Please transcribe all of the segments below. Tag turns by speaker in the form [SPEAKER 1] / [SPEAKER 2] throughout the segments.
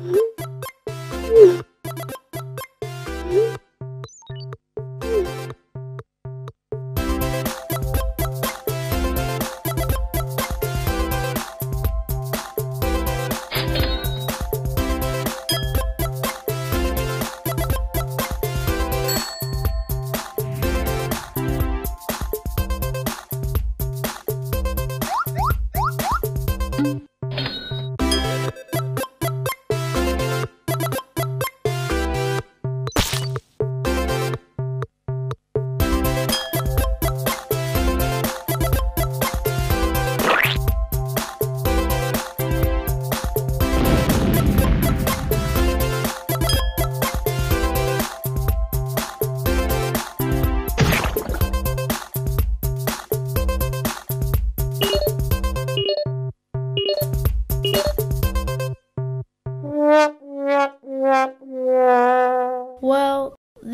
[SPEAKER 1] Well,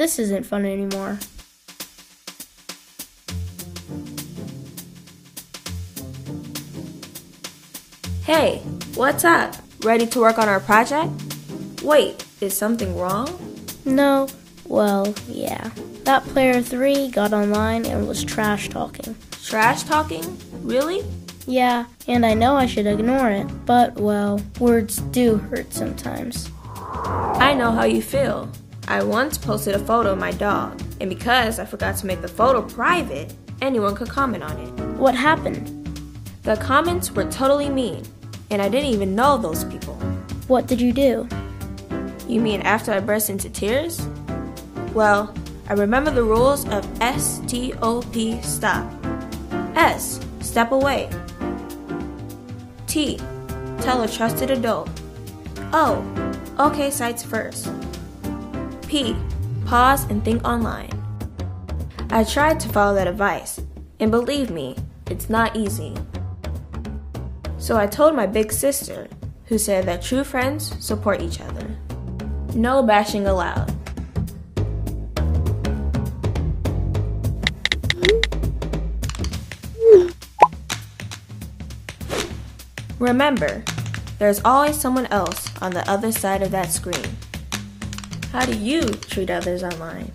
[SPEAKER 1] this isn't fun anymore.
[SPEAKER 2] Hey, what's up? Ready to work on our project? Wait, is something wrong?
[SPEAKER 1] No, well, yeah. That player 3 got online and was trash talking.
[SPEAKER 2] Trash talking? Really?
[SPEAKER 1] Yeah, and I know I should ignore it, but well, words do hurt sometimes.
[SPEAKER 2] I know how you feel. I once posted a photo of my dog, and because I forgot to make the photo private, anyone could comment on it.
[SPEAKER 1] What happened?
[SPEAKER 2] The comments were totally mean, and I didn't even know those people.
[SPEAKER 1] What did you do?
[SPEAKER 2] You mean after I burst into tears? Well, I remember the rules of STOP stop. S, step away. T, tell a trusted adult. O, okay sites first. P, pause and think online. I tried to follow that advice, and believe me, it's not easy. So I told my big sister, who said that true friends support each other. No bashing allowed. Remember, there's always someone else on the other side of that screen. How do you treat others online?